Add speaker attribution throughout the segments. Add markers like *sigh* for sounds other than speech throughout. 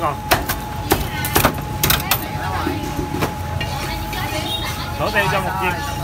Speaker 1: còn đổ tiêu cho một viên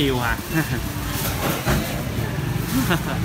Speaker 2: 没啊哈哈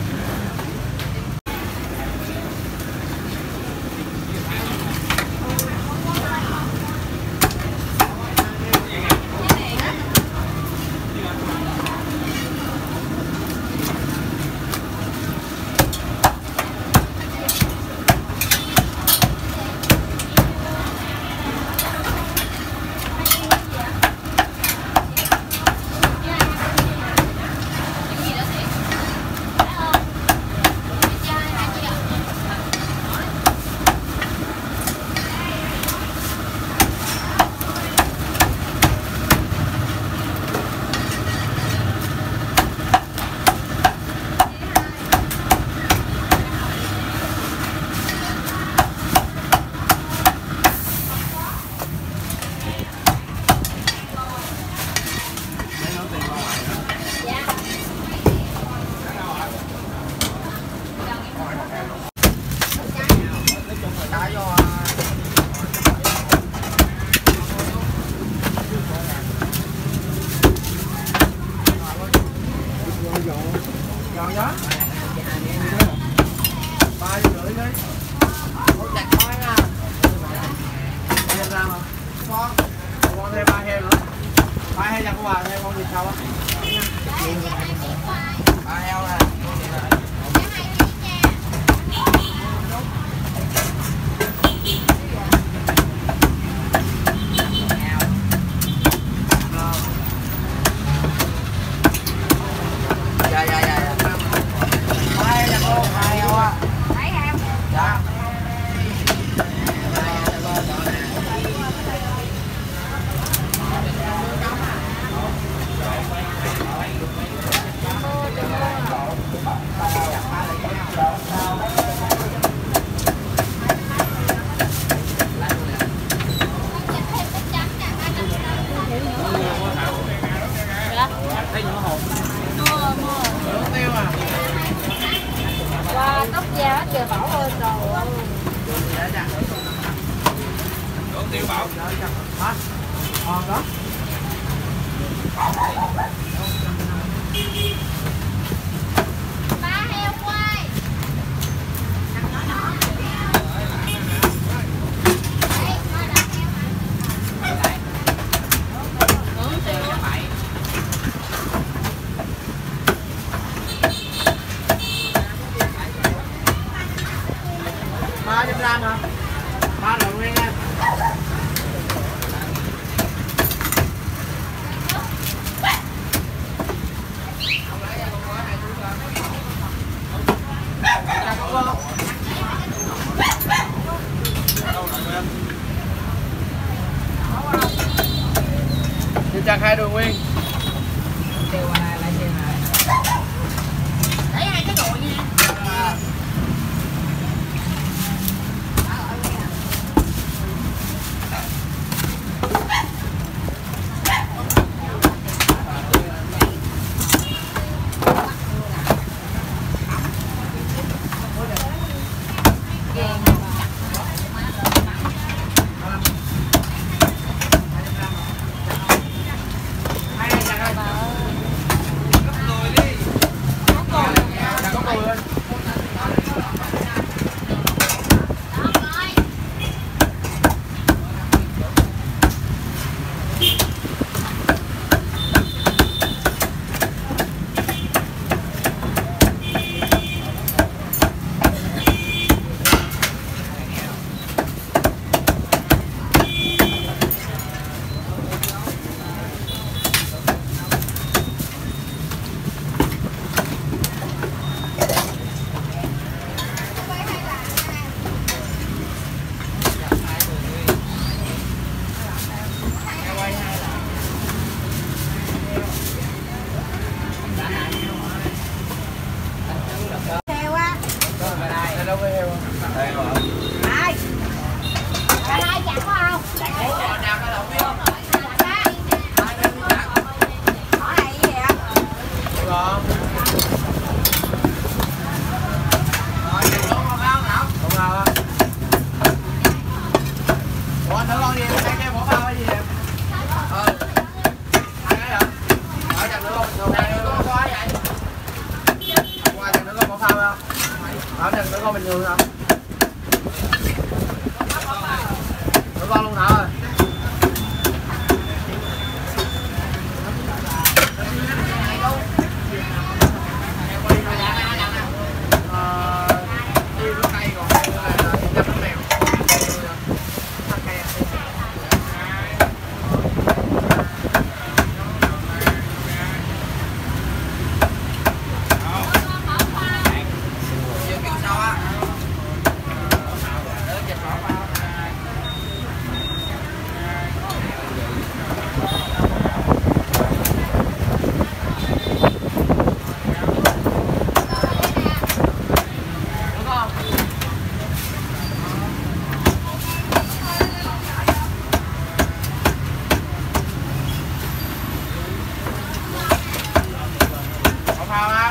Speaker 2: 好
Speaker 3: 了 thảo này nó
Speaker 4: Wow.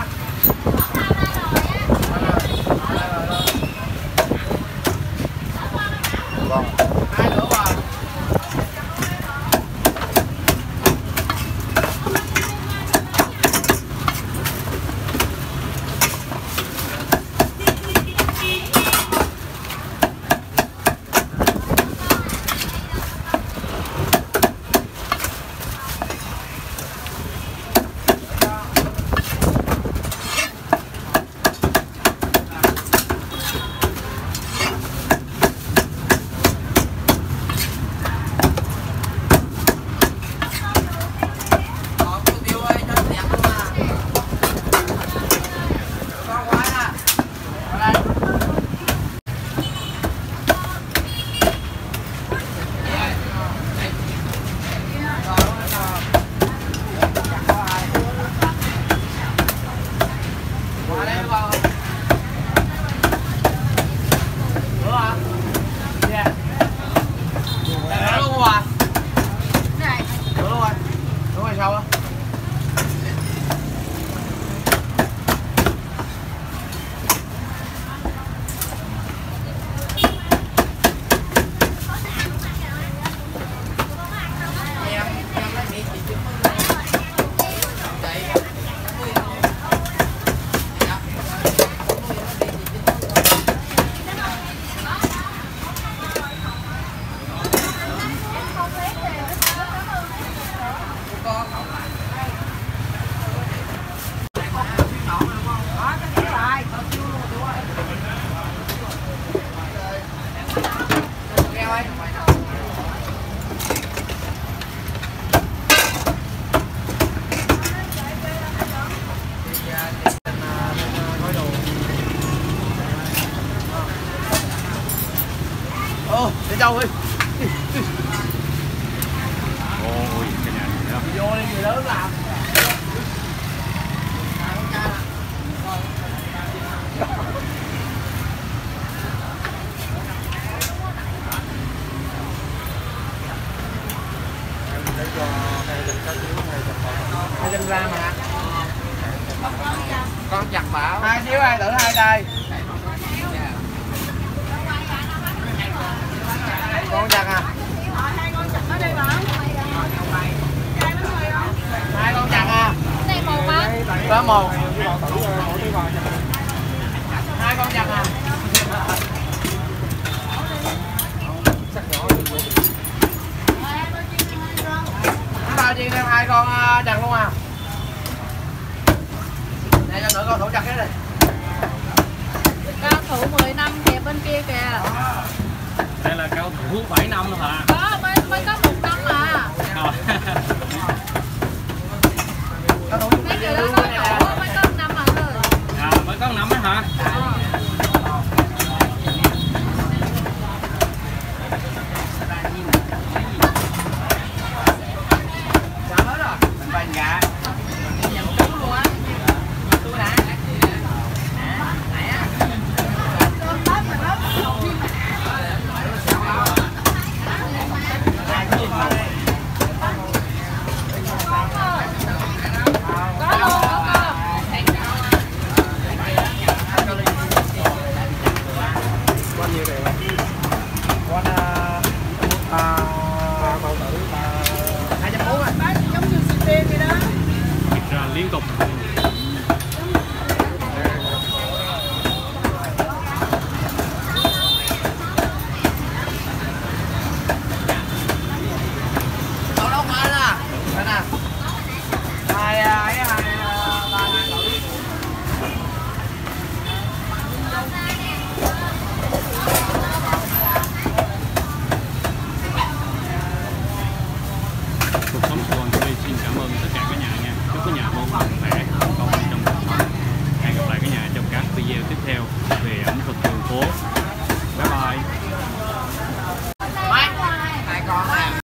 Speaker 3: Hai trăm gram mà con chặt bảo hai xíu ai thử hai đây. Con chặt à? Hai con chặt à?
Speaker 2: Này một á.
Speaker 3: có một. Hai con chặt à? Bao nhiêu em hai con à, chặt luôn à? này cho nữa con thủ chặt hết đi
Speaker 2: Cao thủ 10 năm kìa bên kia kìa.
Speaker 1: đây là cao thủ 7 năm rồi hả
Speaker 2: Có mới mới có một năm à. *laughs*
Speaker 1: Liên